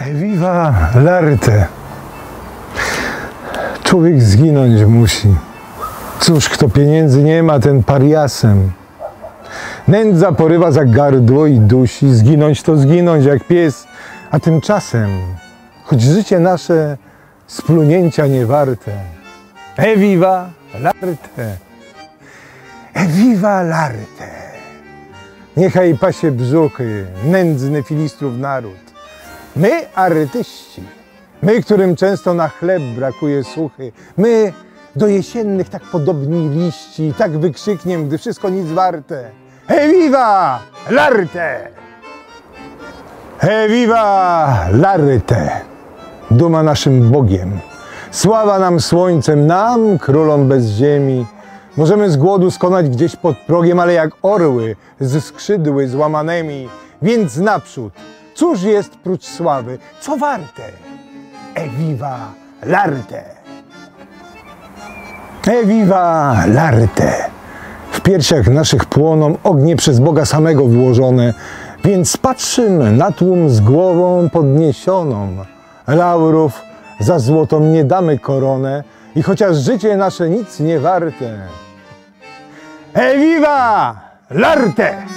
Viva l'arte. Człowiek zginąć musi. Cóż, kto pieniędzy nie ma, ten pariasem. Nędza porywa za gardło i dusi. Zginąć to zginąć jak pies. A tymczasem, choć życie nasze splunięcia nie warte. E viva l'arte. E viva l'arte. Niechaj pasie brzuchy, nędzny filistrów naród. My, artyści, my, którym często na chleb brakuje suchy, my, do jesiennych tak podobni liści, tak wykrzykniem, gdy wszystko nic warte. Viva l'arte! E viva l'arte! Duma naszym Bogiem. Sława nam słońcem, nam, królom bez ziemi. Możemy z głodu skonać gdzieś pod progiem, ale jak orły ze skrzydły złamanymi. Więc naprzód, cóż jest prócz sławy, co warte? E viva l'arte! E viva l'arte! W piersiach naszych płoną ognie przez Boga samego włożone, więc patrzymy na tłum z głową podniesioną. Laurów za złotą nie damy koronę i chociaż życie nasze nic nie warte. E viva l'arte!